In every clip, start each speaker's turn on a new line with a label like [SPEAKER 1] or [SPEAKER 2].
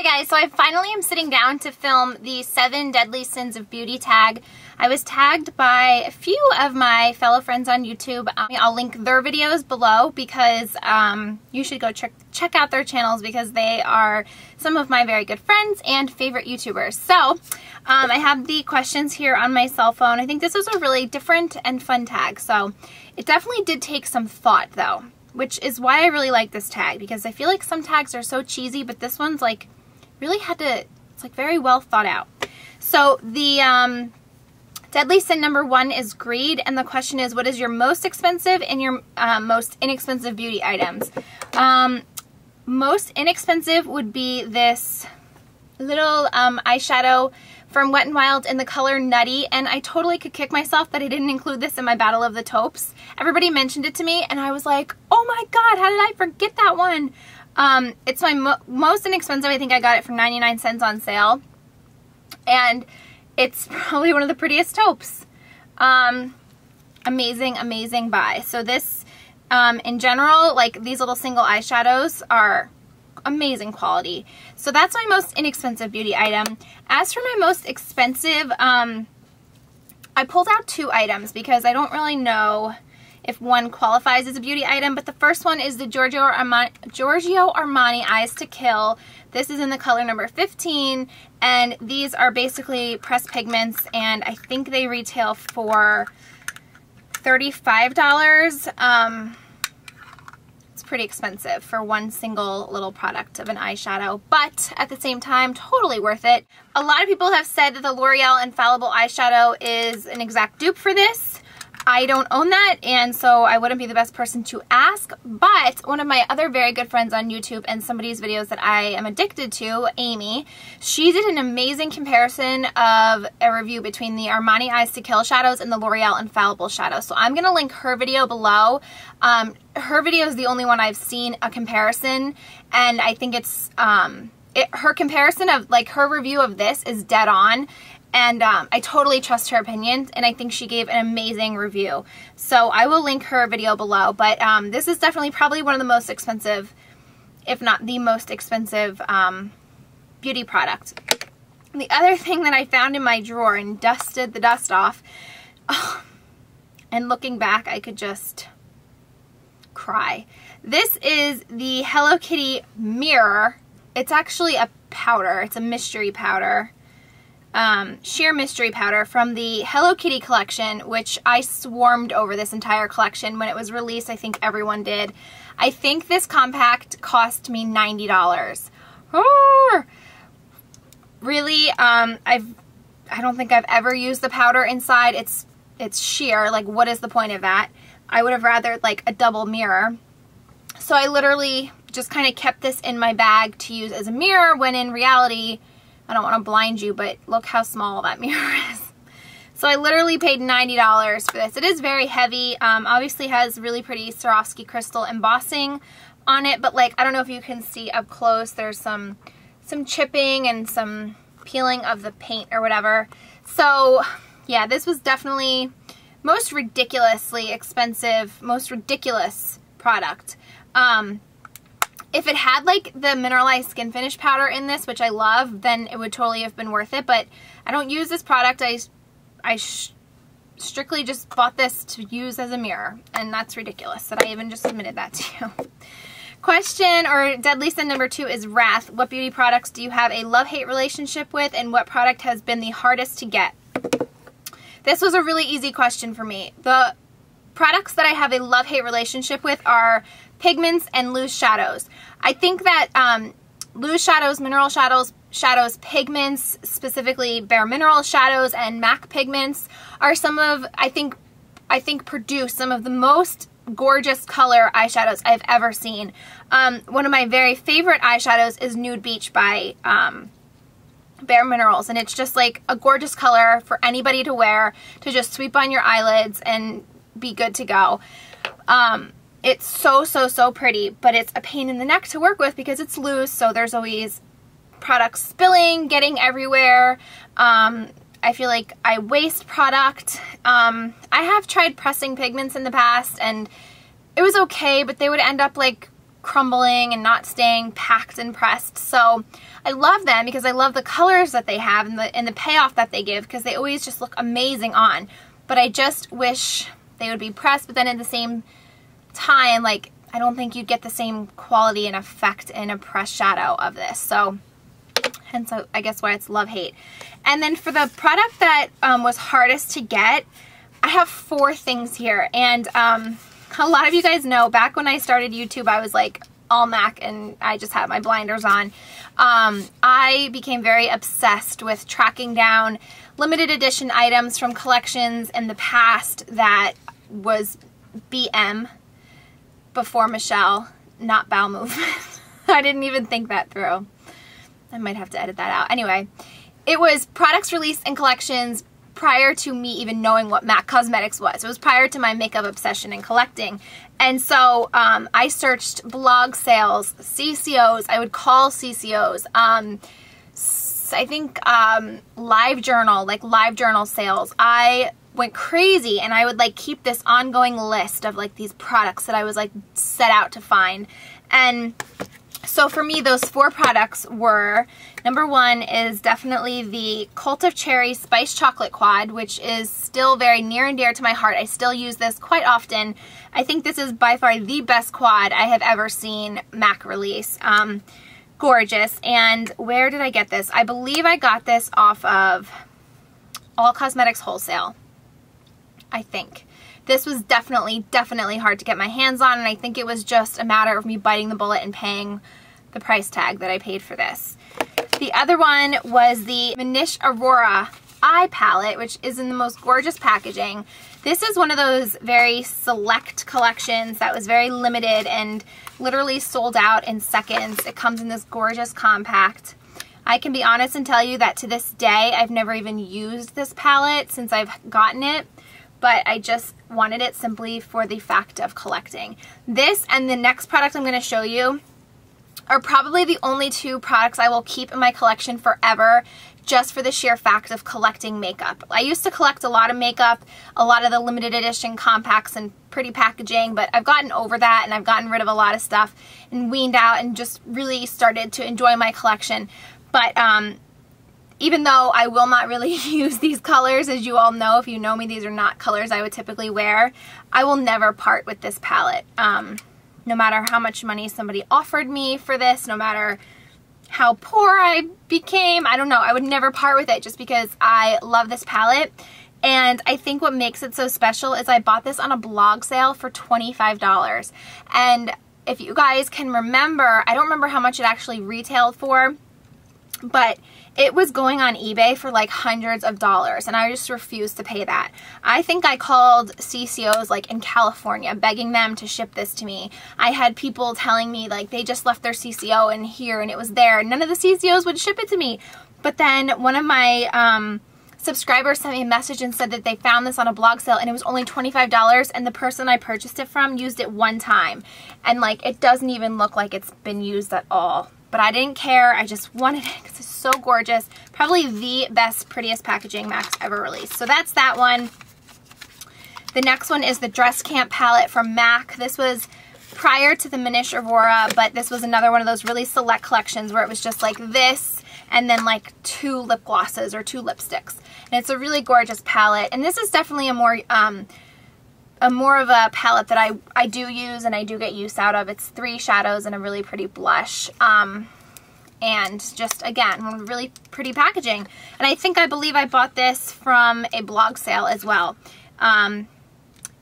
[SPEAKER 1] Hey guys, so I finally am sitting down to film the 7 Deadly Sins of Beauty tag. I was tagged by a few of my fellow friends on YouTube. Um, I'll link their videos below because um, you should go check, check out their channels because they are some of my very good friends and favorite YouTubers. So um, I have the questions here on my cell phone. I think this was a really different and fun tag. So it definitely did take some thought though, which is why I really like this tag because I feel like some tags are so cheesy, but this one's like really had to, it's like very well thought out. So the um, deadly sin number one is greed. And the question is, what is your most expensive and your uh, most inexpensive beauty items? Um, most inexpensive would be this little um, eyeshadow from Wet n Wild in the color Nutty, and I totally could kick myself that I didn't include this in my Battle of the Taupes. Everybody mentioned it to me, and I was like, oh my god, how did I forget that one? Um, it's my mo most inexpensive. I think I got it for 99 cents on sale. And it's probably one of the prettiest taupes. Um, amazing, amazing buy. So this, um, in general, like these little single eyeshadows are amazing quality. So that's my most inexpensive beauty item. As for my most expensive, um, I pulled out two items because I don't really know if one qualifies as a beauty item. But the first one is the Giorgio Armani, Giorgio Armani Eyes to Kill. This is in the color number 15. And these are basically pressed pigments. And I think they retail for $35. Um, it's pretty expensive for one single little product of an eyeshadow, but at the same time, totally worth it. A lot of people have said that the L'Oreal Infallible eyeshadow is an exact dupe for this. I don't own that and so I wouldn't be the best person to ask but one of my other very good friends on YouTube and somebody's videos that I am addicted to, Amy, she did an amazing comparison of a review between the Armani Eyes to Kill shadows and the L'Oreal Infallible shadow. So I'm going to link her video below. Um, her video is the only one I've seen a comparison and I think it's... Um, it, her comparison of like her review of this is dead on and um, I totally trust her opinion and I think she gave an amazing review. So I will link her video below, but um, this is definitely probably one of the most expensive, if not the most expensive um, beauty product. The other thing that I found in my drawer and dusted the dust off, oh, and looking back I could just cry. This is the Hello Kitty mirror. It's actually a powder. It's a mystery powder um, sheer mystery powder from the Hello Kitty collection, which I swarmed over this entire collection. When it was released, I think everyone did. I think this compact cost me $90. Really, um, I've, I don't think I've ever used the powder inside. It's, it's sheer. Like, what is the point of that? I would have rather like a double mirror. So I literally just kind of kept this in my bag to use as a mirror when in reality, I don't want to blind you, but look how small that mirror is. So I literally paid $90 for this. It is very heavy. Um, obviously has really pretty Swarovski crystal embossing on it, but like, I don't know if you can see up close, there's some, some chipping and some peeling of the paint or whatever. So yeah, this was definitely most ridiculously expensive, most ridiculous product. Um, if it had like the mineralized skin finish powder in this, which I love, then it would totally have been worth it. But I don't use this product. I, I strictly just bought this to use as a mirror. And that's ridiculous that I even just admitted that to you. Question or deadly sin number two is wrath. What beauty products do you have a love-hate relationship with and what product has been the hardest to get? This was a really easy question for me. The products that I have a love-hate relationship with are pigments and loose shadows. I think that um, loose shadows, mineral shadows, shadows, pigments, specifically bare mineral shadows and MAC pigments are some of, I think, I think produce some of the most gorgeous color eyeshadows I've ever seen. Um, one of my very favorite eyeshadows is Nude Beach by um, Bare Minerals and it's just like a gorgeous color for anybody to wear to just sweep on your eyelids and be good to go. Um, it's so, so, so pretty, but it's a pain in the neck to work with because it's loose, so there's always product spilling, getting everywhere. Um, I feel like I waste product. Um, I have tried pressing pigments in the past, and it was okay, but they would end up like crumbling and not staying packed and pressed. So I love them because I love the colors that they have and the, and the payoff that they give because they always just look amazing on. But I just wish they would be pressed, but then at the same time, like, I don't think you'd get the same quality and effect in a pressed shadow of this. So hence I guess why it's love-hate. And then for the product that um, was hardest to get, I have four things here. And um, a lot of you guys know back when I started YouTube, I was like all MAC and I just had my blinders on. Um, I became very obsessed with tracking down limited edition items from collections in the past that was BM before Michele, not bowel movement. I didn't even think that through. I might have to edit that out. Anyway, it was products released in collections prior to me even knowing what MAC Cosmetics was. It was prior to my makeup obsession and collecting. And so um, I searched blog sales, CCOs. I would call CCOs. Um, I think um, live journal, like live journal sales. I went crazy and I would like keep this ongoing list of like these products that I was like set out to find. And so for me, those four products were, number one is definitely the Cult of Cherry Spice Chocolate Quad, which is still very near and dear to my heart. I still use this quite often. I think this is by far the best quad I have ever seen MAC release. Um, gorgeous. And where did I get this? I believe I got this off of All Cosmetics Wholesale, I think. This was definitely, definitely hard to get my hands on, and I think it was just a matter of me biting the bullet and paying the price tag that I paid for this. The other one was the Manish Arora eye palette, which is in the most gorgeous packaging. This is one of those very select collections that was very limited and literally sold out in seconds. It comes in this gorgeous compact. I can be honest and tell you that to this day, I've never even used this palette since I've gotten it but I just wanted it simply for the fact of collecting. This and the next product I'm going to show you are probably the only two products I will keep in my collection forever just for the sheer fact of collecting makeup. I used to collect a lot of makeup, a lot of the limited edition compacts and pretty packaging, but I've gotten over that and I've gotten rid of a lot of stuff and weaned out and just really started to enjoy my collection. But um, even though I will not really use these colors, as you all know, if you know me, these are not colors I would typically wear, I will never part with this palette. Um, no matter how much money somebody offered me for this, no matter how poor I became, I don't know, I would never part with it just because I love this palette. And I think what makes it so special is I bought this on a blog sale for $25. And if you guys can remember, I don't remember how much it actually retailed for, but it was going on eBay for like hundreds of dollars and I just refused to pay that. I think I called CCOs like in California begging them to ship this to me. I had people telling me like they just left their CCO in here and it was there. None of the CCOs would ship it to me. But then one of my um, subscribers sent me a message and said that they found this on a blog sale and it was only $25 and the person I purchased it from used it one time. And like it doesn't even look like it's been used at all but I didn't care. I just wanted it because it's so gorgeous. Probably the best, prettiest packaging MAC's ever released. So that's that one. The next one is the Dress Camp palette from MAC. This was prior to the Manish Arora, but this was another one of those really select collections where it was just like this and then like two lip glosses or two lipsticks. And it's a really gorgeous palette. And this is definitely a more um, a more of a palette that I, I do use and I do get use out of. It's three shadows and a really pretty blush. Um, and just, again, really pretty packaging. And I think I believe I bought this from a blog sale as well. Um,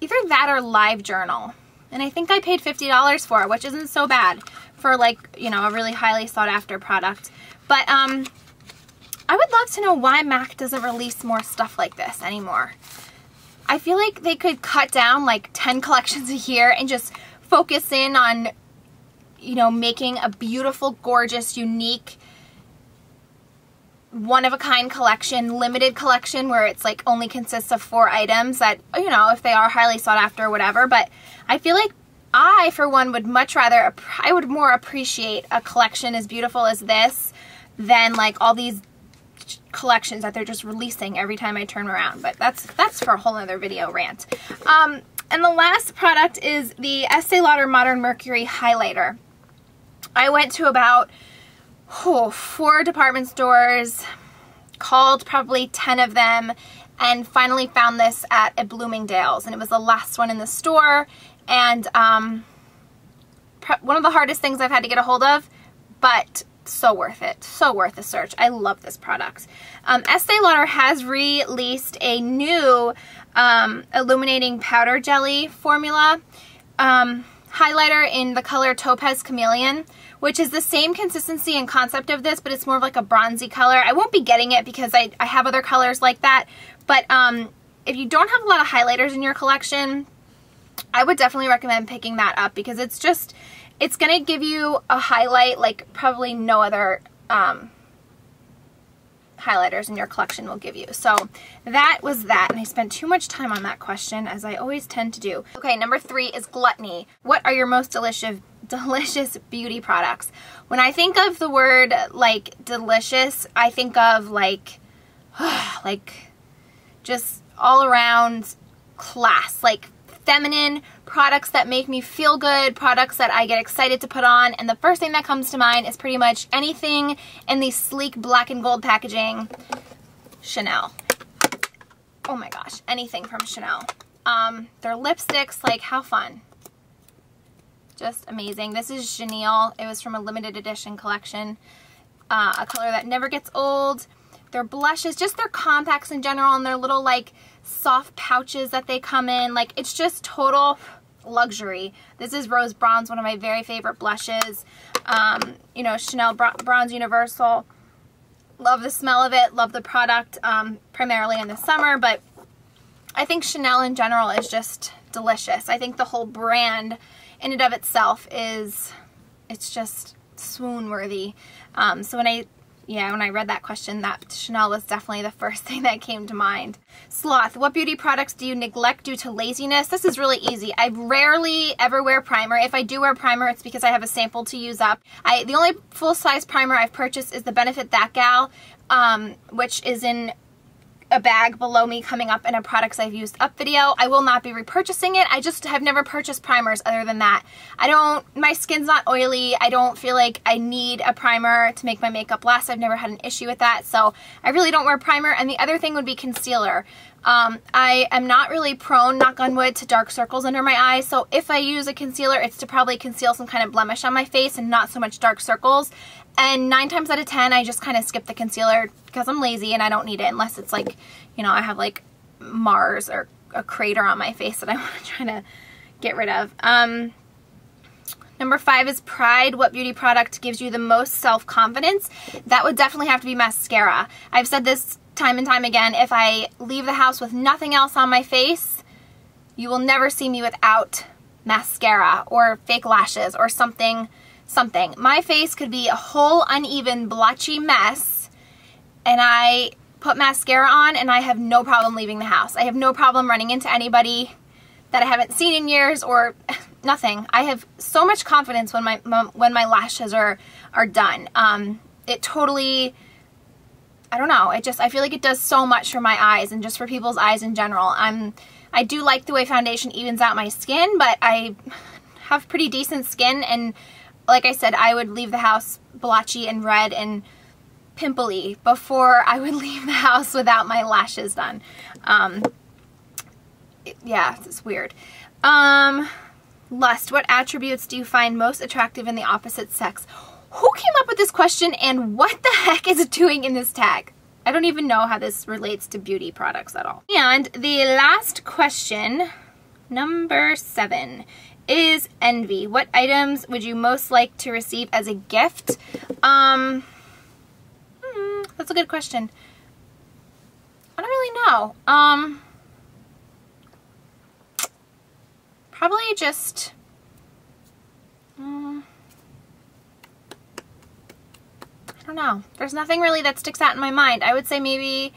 [SPEAKER 1] either that or Live Journal. And I think I paid $50 for it, which isn't so bad for like, you know, a really highly sought after product. But um, I would love to know why MAC doesn't release more stuff like this anymore. I feel like they could cut down like 10 collections a year and just focus in on, you know, making a beautiful, gorgeous, unique, one-of-a-kind collection, limited collection where it's like only consists of four items that, you know, if they are highly sought after or whatever. But I feel like I, for one, would much rather, I would more appreciate a collection as beautiful as this than like all these collections that they're just releasing every time I turn around. But that's that's for a whole other video rant. Um, and the last product is the Estee Lauder Modern Mercury Highlighter. I went to about oh, four department stores, called probably 10 of them, and finally found this at a Bloomingdale's. And it was the last one in the store. And um, one of the hardest things I've had to get a hold of, but so worth it. So worth the search. I love this product. Um, Estee Lauder has released a new um, illuminating powder jelly formula. Um, highlighter in the color Topaz Chameleon, which is the same consistency and concept of this, but it's more of like a bronzy color. I won't be getting it because I, I have other colors like that, but um, if you don't have a lot of highlighters in your collection, I would definitely recommend picking that up because it's just, it's going to give you a highlight like probably no other um, highlighters in your collection will give you. So that was that, and I spent too much time on that question, as I always tend to do. Okay, number three is gluttony. What are your most delicious delicious beauty products? When I think of the word like delicious, I think of like like just all around class, like feminine, products that make me feel good, products that I get excited to put on, and the first thing that comes to mind is pretty much anything in the sleek black and gold packaging, Chanel. Oh my gosh, anything from Chanel. Um, their lipsticks, like how fun. Just amazing. This is Chenille. It was from a limited edition collection. Uh, a color that never gets old. Their blushes, just their compacts in general, and their little like soft pouches that they come in. Like, it's just total luxury. This is Rose Bronze, one of my very favorite blushes. Um, you know, Chanel Bronze Universal. Love the smell of it. Love the product, um, primarily in the summer. But I think Chanel in general is just delicious. I think the whole brand in and of itself is, it's just swoon worthy. Um, so when I yeah, when I read that question, that Chanel was definitely the first thing that came to mind. Sloth, what beauty products do you neglect due to laziness? This is really easy. I rarely ever wear primer. If I do wear primer, it's because I have a sample to use up. I The only full-size primer I've purchased is the Benefit That Gal, um, which is in a bag below me coming up in a products I've used up video. I will not be repurchasing it. I just have never purchased primers other than that. I don't, my skin's not oily. I don't feel like I need a primer to make my makeup last. I've never had an issue with that. So I really don't wear primer. And the other thing would be concealer. Um, I am not really prone, knock on wood, to dark circles under my eyes. So if I use a concealer, it's to probably conceal some kind of blemish on my face and not so much dark circles. And nine times out of ten, I just kind of skip the concealer because I'm lazy and I don't need it unless it's like, you know, I have like Mars or a crater on my face that I want to try to get rid of. Um, number five is Pride. What beauty product gives you the most self-confidence? That would definitely have to be mascara. I've said this time and time again. If I leave the house with nothing else on my face, you will never see me without mascara or fake lashes or something something. My face could be a whole uneven blotchy mess and I put mascara on and I have no problem leaving the house. I have no problem running into anybody that I haven't seen in years or nothing. I have so much confidence when my when my lashes are are done. Um, it totally I don't know. It just I feel like it does so much for my eyes and just for people's eyes in general. I'm I do like the way foundation evens out my skin, but I have pretty decent skin and like I said, I would leave the house blotchy and red and pimply before I would leave the house without my lashes done. Um, yeah, it's weird. Um, lust, what attributes do you find most attractive in the opposite sex? Who came up with this question and what the heck is it doing in this tag? I don't even know how this relates to beauty products at all. And the last question, number seven, is envy. What items would you most like to receive as a gift? Um, hmm, that's a good question. I don't really know. Um, probably just, um, I don't know. There's nothing really that sticks out in my mind. I would say maybe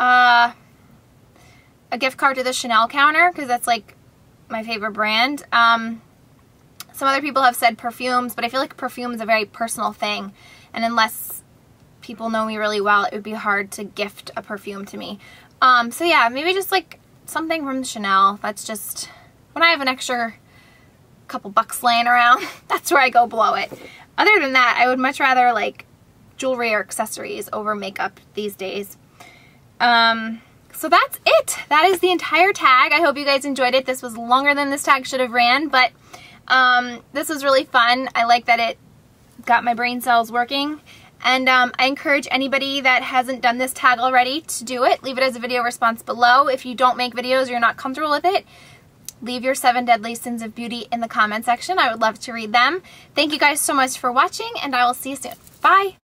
[SPEAKER 1] uh, a gift card to the Chanel counter because that's like my favorite brand. Um, some other people have said perfumes, but I feel like perfume is a very personal thing. And unless people know me really well, it would be hard to gift a perfume to me. Um, so yeah, maybe just like something from Chanel. That's just, when I have an extra couple bucks laying around, that's where I go blow it. other than that, I would much rather like jewelry or accessories over makeup these days. Um, so that's it. That is the entire tag. I hope you guys enjoyed it. This was longer than this tag should have ran, but um, this was really fun. I like that it got my brain cells working. And um, I encourage anybody that hasn't done this tag already to do it. Leave it as a video response below. If you don't make videos, or you're not comfortable with it, leave your seven deadly sins of beauty in the comment section. I would love to read them. Thank you guys so much for watching, and I will see you soon. Bye!